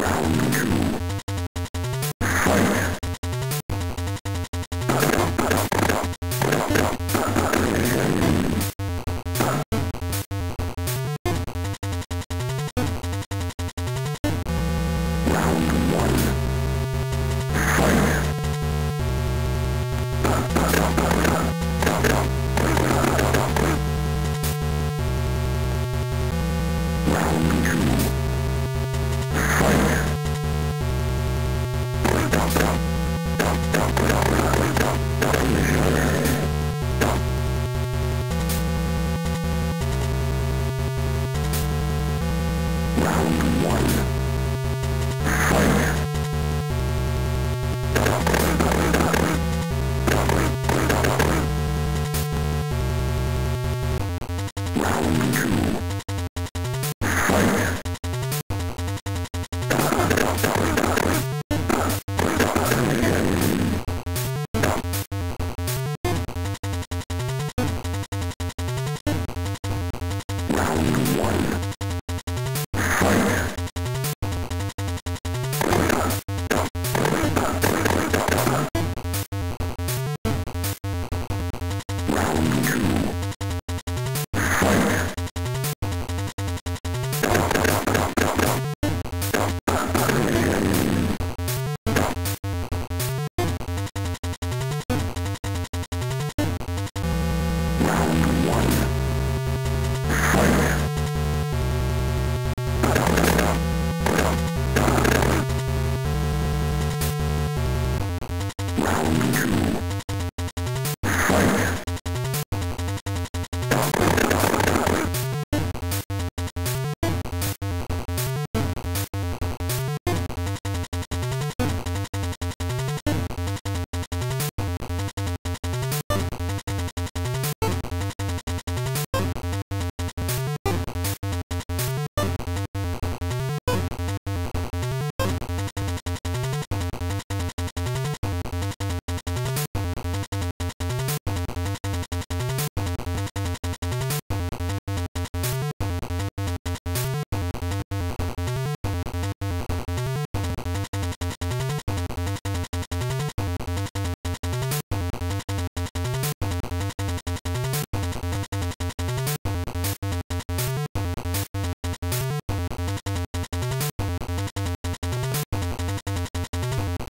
Round two. Round.